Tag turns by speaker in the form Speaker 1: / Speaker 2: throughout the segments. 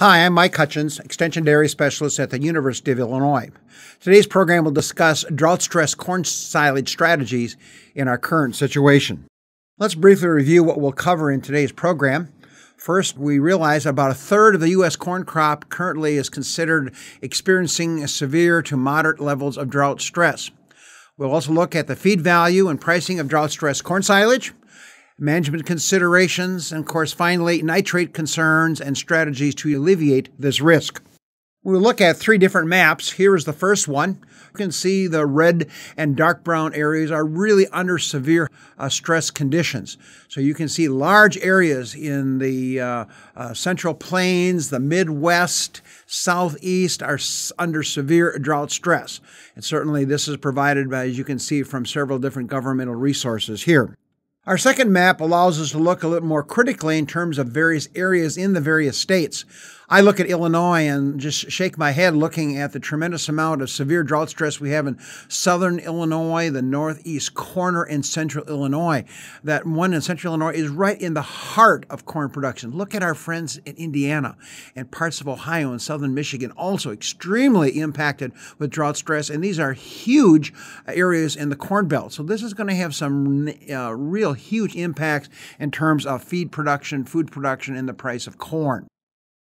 Speaker 1: Hi, I'm Mike Hutjens, Extension Dairy Specialist at the University of Illinois. Today's program will discuss drought stress corn silage strategies in our current situation. Let's briefly review what we'll cover in today's program. First, we realize about a third of the U.S. corn crop currently is considered experiencing severe to moderate levels of drought stress. We'll also look at the feed value and pricing of drought stress corn silage management considerations, and of course, finally, nitrate concerns and strategies to alleviate this risk. We'll look at three different maps. Here is the first one. You can see the red and dark brown areas are really under severe uh, stress conditions. So you can see large areas in the uh, uh, central plains, the Midwest, Southeast are under severe drought stress. And certainly this is provided by, as you can see, from several different governmental resources here. Our second map allows us to look a little more critically in terms of various areas in the various states. I look at Illinois and just shake my head looking at the tremendous amount of severe drought stress we have in southern Illinois, the northeast corner in central Illinois. That one in central Illinois is right in the heart of corn production. Look at our friends in Indiana and parts of Ohio and southern Michigan, also extremely impacted with drought stress. And these are huge areas in the corn belt. So this is going to have some uh, real huge impacts in terms of feed production, food production, and the price of corn.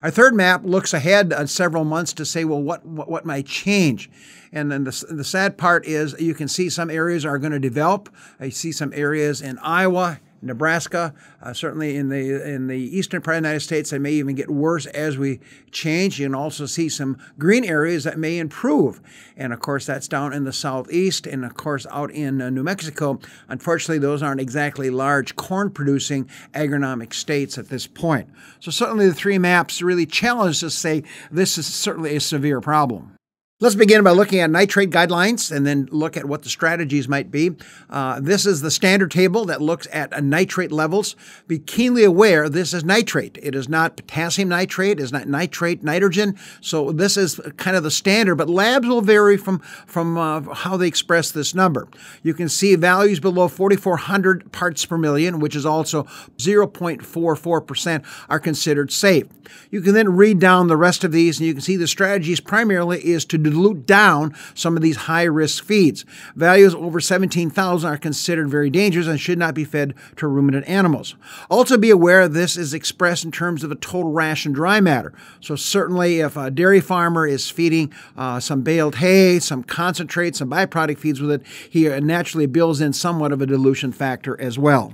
Speaker 1: Our third map looks ahead on several months to say, well, what, what, what might change? And then the, the sad part is you can see some areas are going to develop. I see some areas in Iowa Nebraska, uh, certainly in the in the eastern part of the United States, they may even get worse as we change. You can also see some green areas that may improve, and of course that's down in the southeast, and of course out in uh, New Mexico. Unfortunately, those aren't exactly large corn-producing agronomic states at this point. So certainly the three maps really challenge us to say this is certainly a severe problem. Let's begin by looking at nitrate guidelines and then look at what the strategies might be. Uh, this is the standard table that looks at uh, nitrate levels. Be keenly aware this is nitrate. It is not potassium nitrate, it is not nitrate nitrogen. So this is kind of the standard, but labs will vary from, from uh, how they express this number. You can see values below 4,400 parts per million, which is also 0.44%, are considered safe. You can then read down the rest of these and you can see the strategies primarily is to dilute down some of these high risk feeds. Values over 17,000 are considered very dangerous and should not be fed to ruminant animals. Also, be aware this is expressed in terms of a total ration dry matter. So, certainly, if a dairy farmer is feeding uh, some baled hay, some concentrate, some byproduct feeds with it, he naturally builds in somewhat of a dilution factor as well.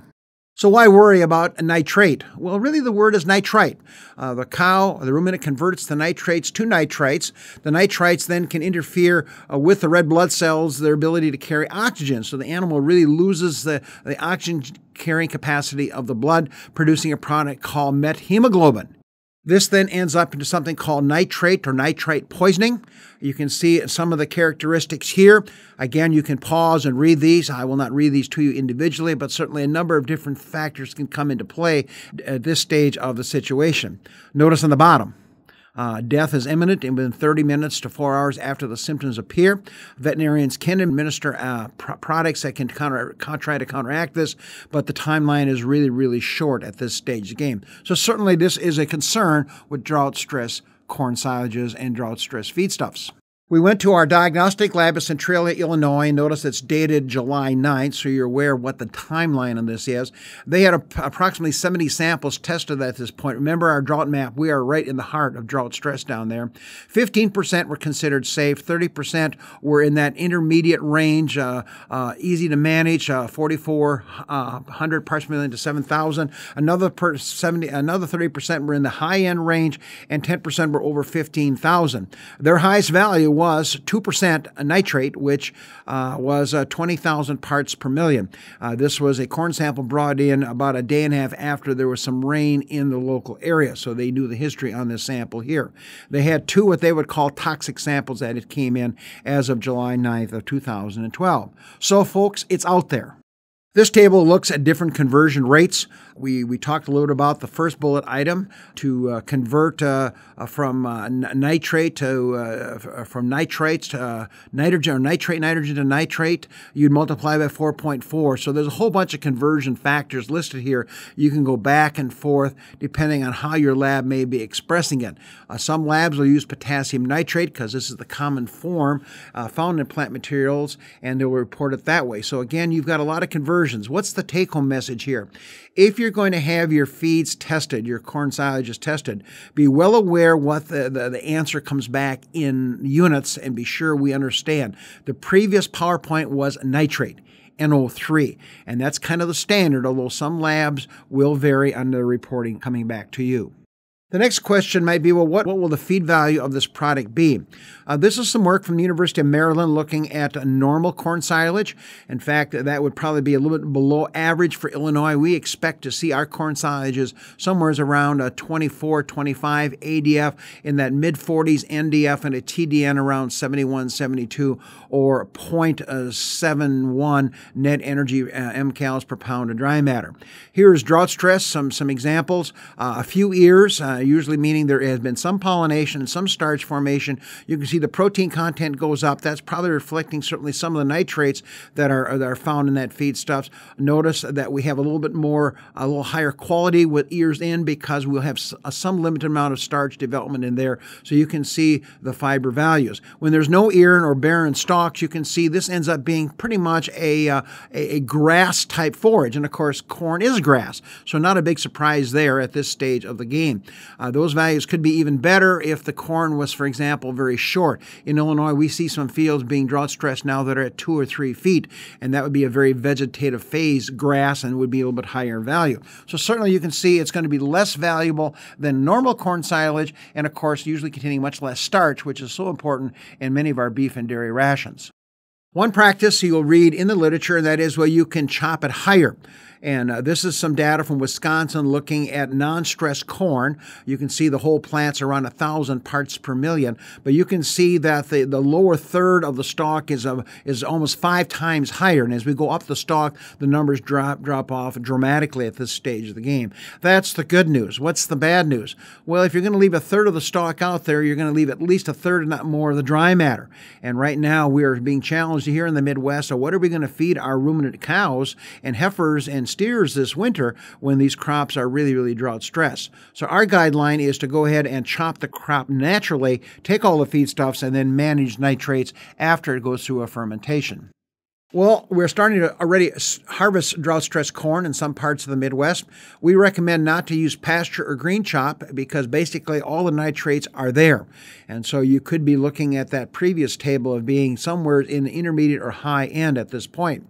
Speaker 1: So why worry about nitrate? Well, really the word is nitrite. Uh, the cow, the ruminant converts the nitrates to nitrites. The nitrites then can interfere uh, with the red blood cells, their ability to carry oxygen. So the animal really loses the, the oxygen carrying capacity of the blood, producing a product called methemoglobin. This then ends up into something called nitrate or nitrite poisoning. You can see some of the characteristics here. Again, you can pause and read these. I will not read these to you individually, but certainly a number of different factors can come into play at this stage of the situation. Notice on the bottom, uh, death is imminent and within 30 minutes to four hours after the symptoms appear. Veterinarians can administer uh, pr- products that can counter, try to counteract this, but the timeline is really, really short at this stage of the game. So, certainly, this is a concern with drought stress corn silages and drought stress feedstuffs. We went to our diagnostic lab at Centralia, Illinois. Notice it's dated July 9th, so you're aware what the timeline on this is. They had a, approximately 70 samples tested at this point. Remember our drought map, we are right in the heart of drought stress down there. 15% were considered safe, 30% were in that intermediate range, uh, uh, easy to manage, uh, 4,400 uh, parts per million to 7,000. Another, per 70, another 30% were in the high end range, and 10% were over 15,000. Their highest value was 2% nitrate, which uh, was uh, 20,000 parts per million. Uh, this was a corn sample brought in about a day and a half after there was some rain in the local area, so they knew the history on this sample here. They had two what they would call toxic samples that it came in as of July 9th of 2012. So, folks, it's out there. This table looks at different conversion rates. We, we talked a little bit about the first bullet item to uh, convert uh, uh, from uh, nitrate to uh, from nitrates to uh, nitrogen or nitrate nitrogen to nitrate. You'd multiply by 4.4. So there's a whole bunch of conversion factors listed here. You can go back and forth depending on how your lab may be expressing it. some labs will use potassium nitrate because this is the common form found in plant materials, and they'll report it that way. So again, you've got a lot of What's the take-home message here? If you're going to have your feeds tested, your corn silages tested, be well aware what the, the, the answer comes back in units and be sure we understand. The previous PowerPoint was nitrate. NO3. And that's kind of the standard, although some labs will vary on the reporting coming back to you. The next question might be well, what, what will the feed value of this product be? Uh, this is some work from the University of Maryland looking at normal corn silage. In fact, that would probably be a little bit below average for Illinois. We expect to see our corn silages somewhere around a 24, 25 ADF in that mid 40s NDF and a TDN around 71, 72 or 0.71 net energy uh, mcals per pound of dry matter. Here is drought stress, some, some examples. Uh, a few ears. Usually meaning there has been some pollination, and some starch formation. You can see the protein content goes up. That's probably reflecting certainly some of the nitrates that are, that are found in that feedstuffs. Notice that we have a little bit more, a little higher quality with ears in because we'll have some limited amount of starch development in there. So you can see the fiber values. When there's no ear or barren stalks, you can see this ends up being pretty much a, uh, a, a grass type forage. And of course, corn is grass. So not a big surprise there at this stage of the game. Uh, those values could be even better if the corn was, for example, very short. In Illinois, we see some fields being drought stressed now that are at two or three feet, and that would be a very vegetative phase grass and would be a little bit higher value. So certainly you can see it's going to be less valuable than normal corn silage, and of course, usually containing much less starch, which is so important in many of our beef and dairy rations. One practice you'll read in the literature, and that is where you can chop it higher. And uh, this is some data from Wisconsin looking at non stress corn. You can see the whole plant's are around 1,000 parts per million, but you can see that the, the lower third of the stalk is, a, is almost five times higher. And as we go up the stalk, the numbers drop, drop off dramatically at this stage of the game. That's the good news. What's the bad news? Well, if you're going to leave a third of the stalk out there, you're going to leave at least a third, if not more, of the dry matter. And right now, we are being challenged here in the Midwest. So, what are we going to feed our ruminant cows and heifers and steers this winter when these crops are really, really drought stressed. So our guideline is to go ahead and chop the crop naturally, take all the feedstuffs, and then manage nitrates after it goes through a fermentation. Well, we're starting to already harvest drought stressed corn in some parts of the Midwest. We recommend not to use pasture or green chop because basically all the nitrates are there. And so you could be looking at that previous table of being somewhere in the intermediate or high end at this point.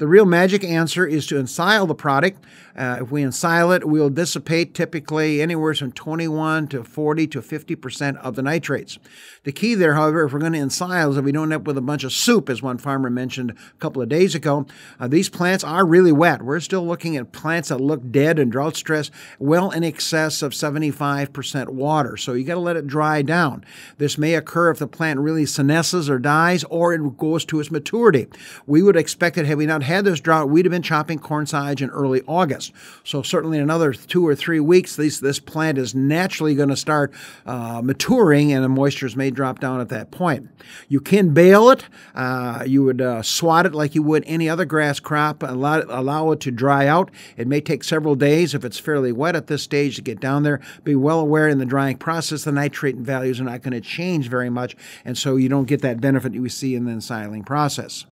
Speaker 1: The real magic answer is to ensile the product. Uh, if we ensile it, we'll dissipate typically anywhere from 21 to 40 to 50 percent of the nitrates. The key there, however, if we're going to ensile, is that we don't end up with a bunch of soup, as one farmer mentioned a couple of days ago. Uh, these plants are really wet. We're still looking at plants that look dead and drought stress, well in excess of 75 percent water. So you got to let it dry down. This may occur if the plant really senesces or dies, or it goes to its maturity. We would expect that had we not had this drought, we'd have been chopping corn silage in early August. So certainly in another two or three weeks, this, this plant is naturally going to start uh, maturing and the moistures may drop down at that point. You can bale it. Uh, you would uh, swat it like you would any other grass crop, allow, allow it to dry out. It may take several days if it's fairly wet at this stage to get down there. Be well aware in the drying process, the nitrate values are not going to change very much, and so you don't get that benefit you see in the ensiling process.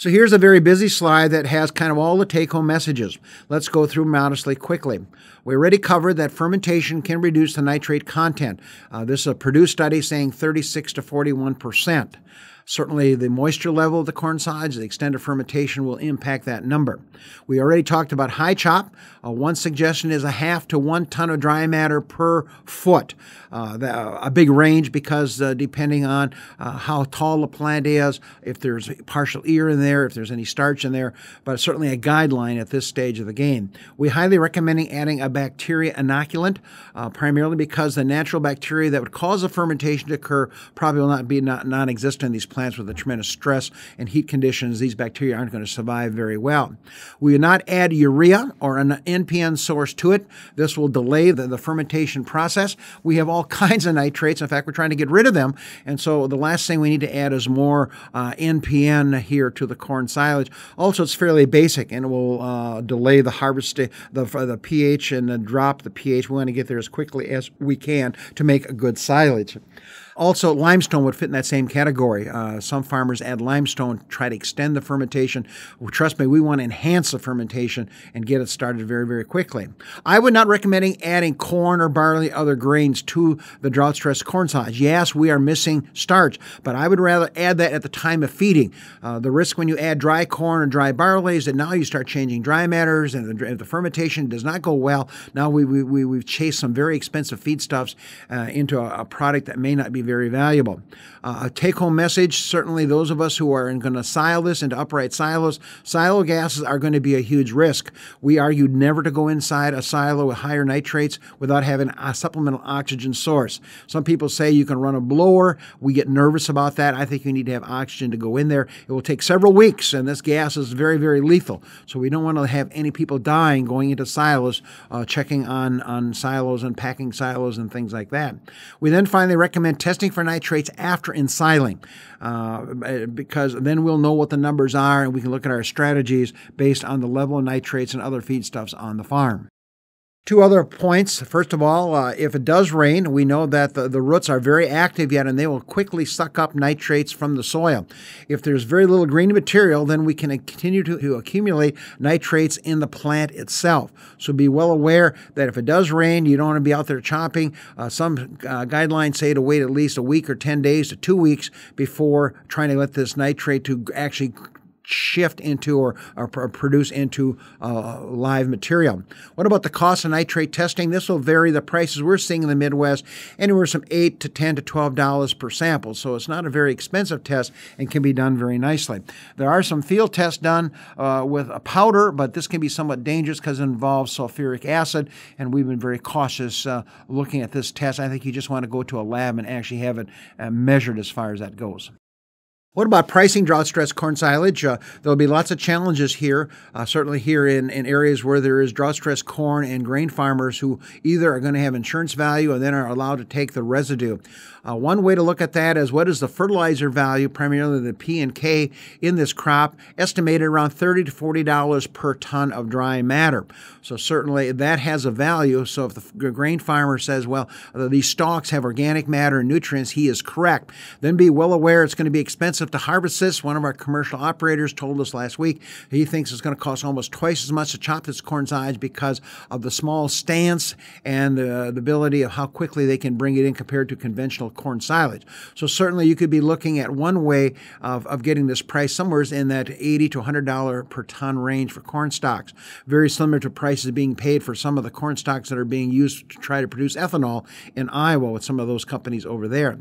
Speaker 1: So here's a very busy slide that has kind of all the take home messages. Let's go through modestly quickly. We already covered that fermentation can reduce the nitrate content. Uh, this is a Purdue study saying 36 to 41 percent. Certainly, the moisture level of the corn sides, the extent of fermentation will impact that number. We already talked about high chop. Uh, one suggestion is a half to one ton of dry matter per foot. Uh, the, a big range because uh, depending on uh, how tall the plant is, if there's partial ear in there, if there's any starch in there, but certainly a guideline at this stage of the game. We highly recommend adding a bacteria inoculant, uh, primarily because the natural bacteria that would cause the fermentation to occur probably will not be non existent in these plants plants with a tremendous stress and heat conditions, these bacteria aren't going to survive very well. We would not add urea or an NPN source to it. This will delay the, the fermentation process. We have all kinds of nitrates. In fact, we're trying to get rid of them. And so the last thing we need to add is more uh, NPN here to the corn silage. Also, it's fairly basic and it will uh, delay the harvest, the, the pH and drop the pH. We want to get there as quickly as we can to make a good silage. Also, limestone would fit in that same category. Uh, some farmers add limestone, to try to extend the fermentation. Trust me, we want to enhance the fermentation and get it started very, very quickly. I would not recommend adding corn or barley, other grains to the drought stress corn silage. Yes, we are missing starch, but I would rather add that at the time of feeding. Uh, the risk when you add dry corn or dry barley is that now you start changing dry matters, and the, the fermentation does not go well. Now we, we, we, have chased some very expensive feedstuffs uh, into a, a product that may not be very valuable. Uh, a take home message certainly, those of us who are going to silo this into upright silos, silo gases are going to be a huge risk. We argued never to go inside a silo with higher nitrates without having a supplemental oxygen source. Some people say you can run a blower. We get nervous about that. I think you need to have oxygen to go in there. It will take several weeks, and this gas is very, very lethal. So we don't want to have any people dying going into silos, uh, checking on, on silos and packing silos and things like that. We then finally recommend testing for nitrates after ensiling, uh, because then we'll know what the numbers are and we can look at our strategies based on the level of nitrates and other feedstuffs on the farm. Two other points. First of all, uh, if it does rain, we know that the, the roots are very active yet and they will quickly suck up nitrates from the soil. If there's very little green material, then we can continue to, to accumulate nitrates in the plant itself. So be well aware that if it does rain, you don't want to be out there chopping. Uh, some uh, guidelines say to wait at least a week or 10 days to two weeks before trying to let this nitrate to actually shift into or, or produce into uh, live material. What about the cost of nitrate testing? This will vary the prices we're seeing in the Midwest anywhere from eight to ten to twelve dollars per sample. So it's not a very expensive test and can be done very nicely. There are some field tests done uh, with a powder, but this can be somewhat dangerous because it involves sulfuric acid, and we've been very cautious uh, looking at this test. I think you just want to go to a lab and actually have it uh, measured as far as that goes. What about pricing drought stress corn silage? Uh, there'll be lots of challenges here, uh, certainly here in, in areas where there is drought stress corn and grain farmers who either are going to have insurance value and then are allowed to take the residue. Uh, one way to look at that is what is the fertilizer value, primarily the P and K, in this crop, estimated around 30 to $40 per ton of dry matter. So certainly that has a value. So if the grain farmer says, well, these stalks have organic matter and nutrients, he is correct. Then be well aware it's going to be expensive to harvest this. One of our commercial operators told us last week he thinks it's going to cost almost twice as much to chop this corn silage because of the small stance and the, the ability of how quickly they can bring it in compared to conventional corn silage. So certainly you could be looking at one way of, of getting this price somewhere in that 80 to $100 per ton range for corn stalks. Very similar to prices being paid for some of the corn stalks that are being used to try to produce ethanol in Iowa with some of those companies over there.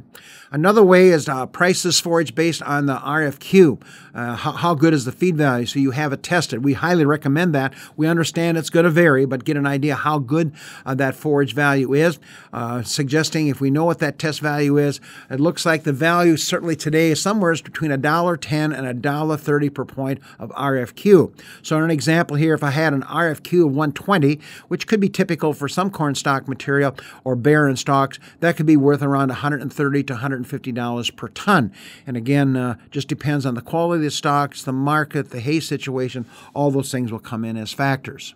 Speaker 1: Another way is uh, price this forage based on the RFQ. Uh, how, how, good is the feed value? So you have it tested. We highly recommend that. We understand it's going to vary, but get an idea how good uh, that forage value is. Uh, suggesting if we know what that test value is, it looks like the value certainly today is somewhere between $1.10 and $1.30 per point of RFQ. So in an example here, if I had an RFQ of 120, which could be typical for some corn stalk material or barren stalks, that could be worth around $130 to 150 dollars per ton. And again, uh, just depends on the quality of the stalks, the market, the hay situation. All those things will come in as factors.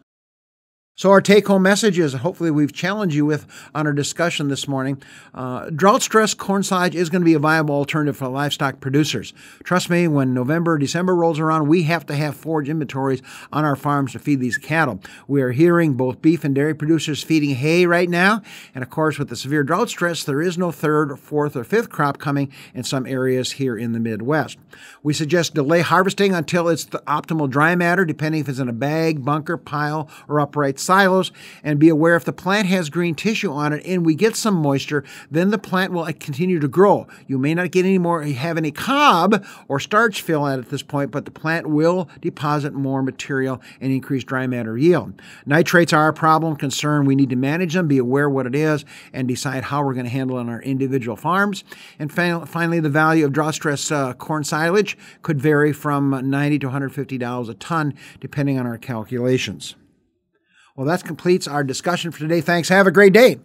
Speaker 1: So, our take home message is hopefully we've challenged you with on our discussion this morning. Uh, drought stressed corn silage is going to be a viable alternative for livestock producers. Trust me, when November, December rolls around, we have to have forage inventories on our farms to feed these cattle. We are hearing both beef and dairy producers feeding hay right now. And of course, with the severe drought stress, there is no third, fourth, or fifth crop coming in some areas here in the Midwest. We suggest delay harvesting until it's the optimal dry matter, depending if it's in a bag, bunker, pile, or upright silos and be aware if the plant has green tissue on it and we get some moisture, then the plant will continue to grow. You may not get any more, have any cob or starch fill out at this point, but the plant will deposit more material and increase dry matter yield. Nitrates are a problem, concern. We need to manage them, be aware what it is, and decide how we're going to handle it on our individual farms. And finally, the value of drought stress uh, corn silage could vary from 90 to 150 dollars a ton, depending on our calculations. Well, that completes our discussion for today. Thanks. Have a great day.